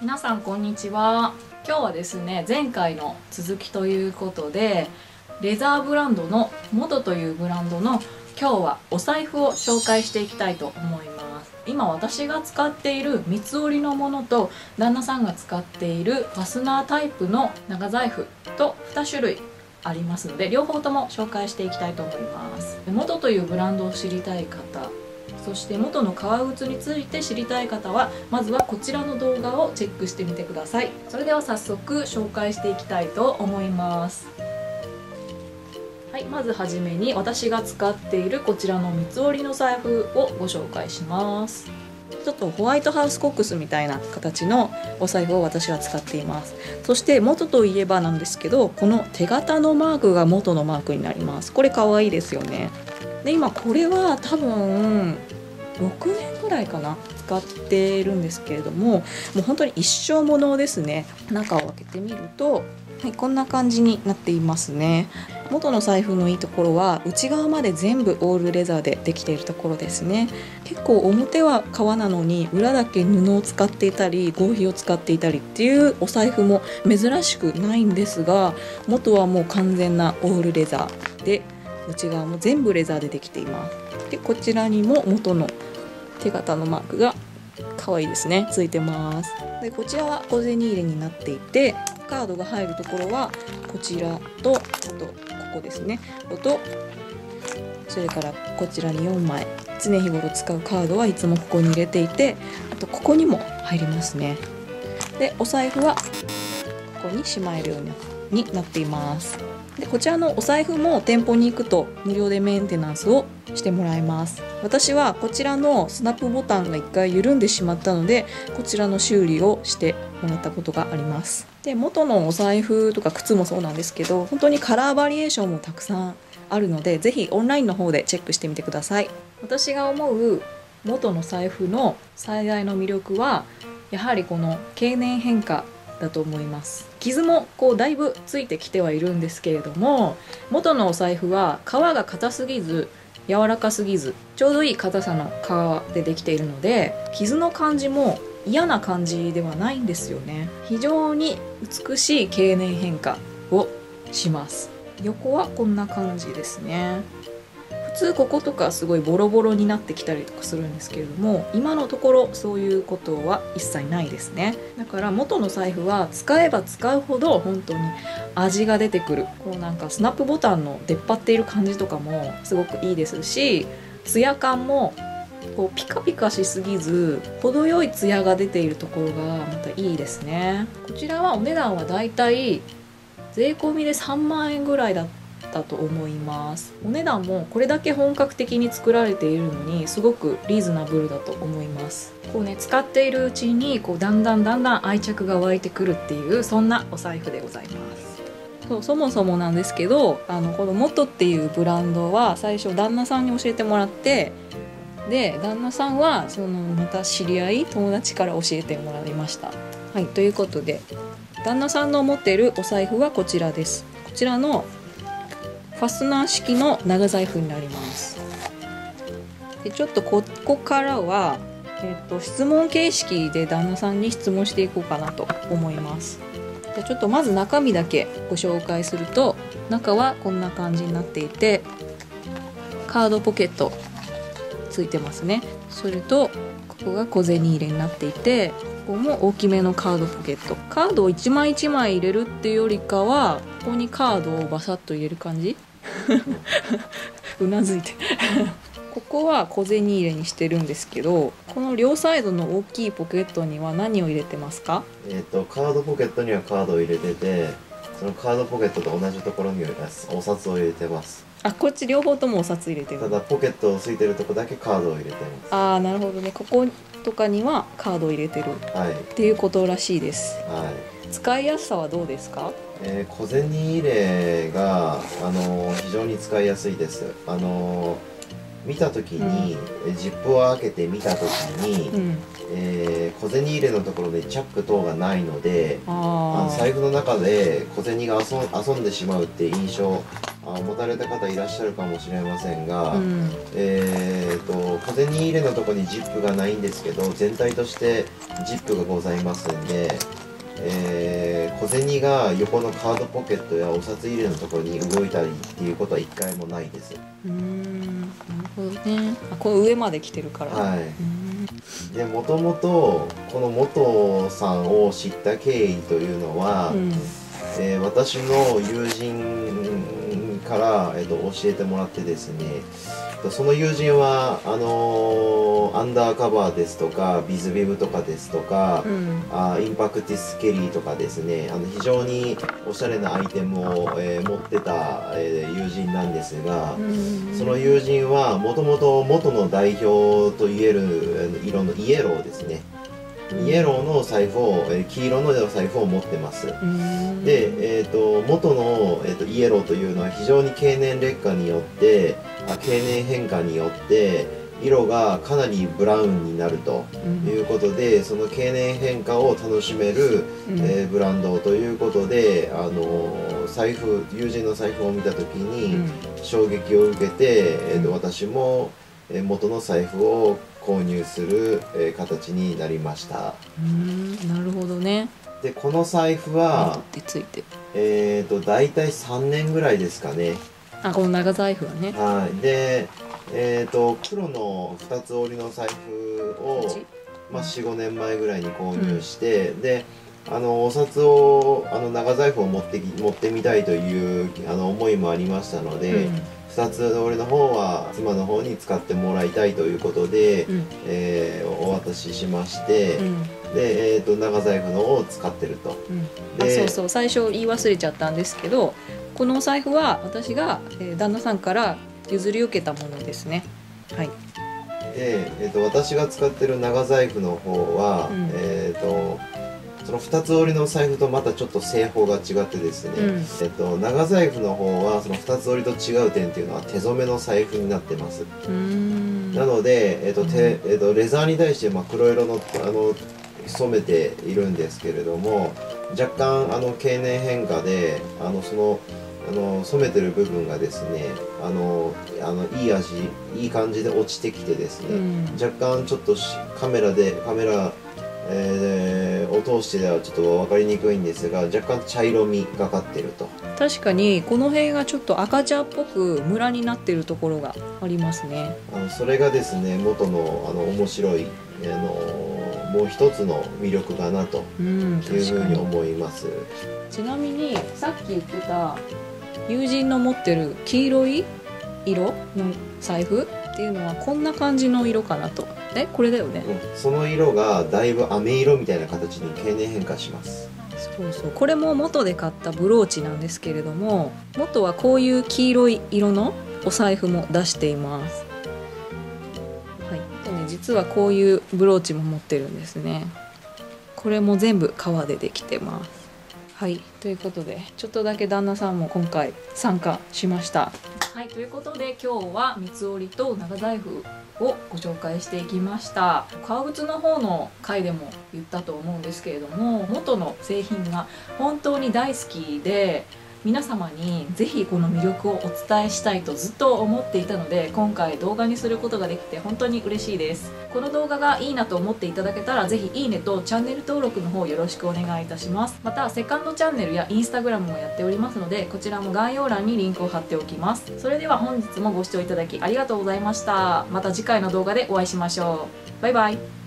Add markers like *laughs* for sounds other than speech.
皆さんこんにちは。今日はですね前回の続きということでレザーブランドのモドというブランドの今日はお財布を紹介していきたいと思います。今私が使っている三つ折りのものと旦那さんが使っているファスナータイプの長財布と2種類ありますので両方とも紹介していきたいと思います。元というブランドを知りたい方そして元の革靴について知りたい方はまずはこちらの動画をチェックしてみてください。それでは早速紹介していきたいと思います。はい、まずはじめに私が使っているこちらの三つ折りの財布をご紹介します。ちょっとホワイトハウスコックスみたいな形のお財布を私は使っています。そして元といえばなんですけどこの手形のマークが元のマークになります。これかわいいですよね。で今これは多分6年ぐらいかな使ってるんですけれどももう本当に一生ものですね中を開けてみるとはい、こんな感じになっていますね。元の財布のいいところは内側まで全部オールレザーでできているところですね。結構表は革なのに裏だけ布を使っていたり合皮を使っていたりっていうお財布も珍しくないんですが元はもう完全なオールレザーで内側も全部レザーでできています。でこちらにも元の手形のマークが可愛いですね。ついてます。でこちらは小銭入れになっていてカードが入るところはこちらとあとここですね。とそれからこちらに4枚。常日頃使うカードはいつもここに入れていてあとここにも入りますね。でお財布はここにしまえるようになっています。でこちらのお財布も店舗に行くと無料でメンテナンスをしてもらえます。私はこちらのスナップボタンが1回緩んでしまったのでこちらの修理をしてもらったことがあります。で元のお財布とか靴もそうなんですけど本当にカラーバリエーションもたくさんあるので是非オンラインの方でチェックしてみてください。私が思う元の財布の最大の魅力はやはりこの経年変化だと思います。傷もこうだいぶついてきてはいるんですけれども元のお財布は皮が硬すぎず柔らかすぎずちょうどいい硬さの皮でできているので傷の感じも嫌な感じではないんですよね。非常に美しい経年変化をします。横はこんな感じですね。普通こことかすごいボロボロになってきたりとかするんですけれども今のところそういうことは一切ないですね。だから元の財布は使えば使うほど本当に味が出てくる。こうなんかスナップボタンの出っ張っている感じとかもすごくいいですしツヤ感もこうピカピカしすぎず程よいツヤが出ているところがまたいいですね。こちらはお値段はだいたい税込みで3万円ぐらいだったと思います。お値段もこれだけ本格的に作られているのにすごくリーズナブルだと思います。こうね使っているうちにこうだんだんだんだん愛着が湧いてくるっていうそんなお財布でございます。そうそもそもなんですけどあのこのモトっていうブランドは最初旦那さんに教えてもらってで旦那さんはそのまた知り合い友達から教えてもらいました。はいということで旦那さんの持ってるお財布はこちらです。こちらのファスナー式の長財布になります。でちょっとここからは、えーと、質問形式で旦那さんに質問していこうかなと思います。じゃちょっとまず中身だけご紹介すると中はこんな感じになっていてカードポケットついてますね。それとここが小銭入れになっていてここも大きめのカードポケット。カードを1枚1枚入れるっていうよりかはここにカードをバサッと入れる感じ *laughs* うなずいて。ここは小銭入れにしてるんですけどこの両サイドの大きいポケットには何を入れてますか？えっ、とカードポケットにはカードを入れててそのカードポケットと同じところにお札を入れてます。あこっち両方ともお札入れてる。ただポケットをついてるとこだけカードを入れてます。ああなるほどね。こことかにはカードを入れてる、はい、っていうことらしいです、はい、使いやすさはどうですか？えー、小銭入れが、あのー、非常に使いやすいです。あのー、見た時に、えジップを開けて見た時に、うん。えー小銭入れのところでチャック等がないのであのあ財布の中で小銭が遊んでしまうって印象あ持たれた方いらっしゃるかもしれませんが、あうん。えー、と小銭入れのところにジップがないんですけど全体としてジップがございますんで、えー小銭が横のカードポケットやお札入れのところに動いたりっていうことは一回もないです。うーん。なるほどね。あこれ上まで来てるから。はい、でもともとこの元さんを知った経緯というのは、ん。えー私の友人から、えー、と教えてもらってですねその友人はあのーアンダーカバーですとかビズビブとかですとか、うん。あインパクティスケリーとかですねあの非常におしゃれなアイテムを、えー持ってた、えー友人なんですが、うん。その友人はもともと元の代表といえるえー色のイエローですねイエローの財布を、えー黄色の財布を持ってます。うん。で、えー、と元の、えー、とイエローというのは非常に経年劣化によってあ経年変化によって色がかなりブラウンになるとうん。いうことでその経年変化を楽しめる、うん。えーブランドということで、あのー財布友人の財布を見た時に衝撃を受けて、えーとうん。私もえー元の財布を購入する、えー形になりました。うんなるほどね。でこの財布は、ついて。えー、と大体3年ぐらいですかね。あこの長財布はね。はい。でえー、と黒の2つ折りの財布を、まあ、45年前ぐらいに購入して、であのお札をあの長財布を持ってき持ってみたいというあの思いもありましたので、2つ折りの方は妻の方に使ってもらいたいということで、うん。えーお渡ししまして、うん。で、えー、と長財布の方を使ってると。うん。そうそう。最初言い忘れちゃったんですけどこのお財布は私が、えー旦那さんから譲り受けたものですね。はい。で、えー、と私が使ってる長財布の方は、うん。えっ、とその2つ折りの財布とまたちょっと製法が違ってですね、うん。えっと、長財布の方はその2つ折りと違う点っていうのは手染めの財布になってます、なので、えっとえっと、レザーに対してまあ黒色のあの染めているんですけれども若干あの経年変化であのそのあの染めてる部分がですねあのあのいい味いい感じで落ちてきてですね、うん。若干ちょっとしカメラでカメラ、えーを通してではちょっと分かりにくいんですが若干茶色みがかってると。確かにこの辺がちょっと赤茶っぽくムラになってるところがありますね。あのそれがですね元のあの面白いあのもう一つの魅力かなとうんいうふうに思います。ちなみにさっき言ってた友人の持ってる黄色い色の財布っていうのはこんな感じの色かなとえこれだよね。うん。その色がだいぶ飴色みたいな形に経年変化します。そうそう。これも元で買ったブローチなんですけれども元はこういう黄色い色のお財布も出しています。はい。でね実はこういうブローチも持ってるんですね。これも全部革でできてます。はい。ということでちょっとだけ旦那さんも今回参加しましたはいということで今日は三つ折りと長財布をご紹介していきました。革靴の方の回でも言ったと思うんですけれども元の製品が本当に大好きで皆様にぜひこの魅力をお伝えしたいとずっと思っていたので今回動画にすることができて本当に嬉しいです。この動画がいいなと思っていただけたらぜひいいねとチャンネル登録の方よろしくお願いいたします。またセカンドチャンネルやインスタグラムもやっておりますのでこちらも概要欄にリンクを貼っておきます。それでは本日もご視聴いただきありがとうございました。また次回の動画でお会いしましょう。バイバイ。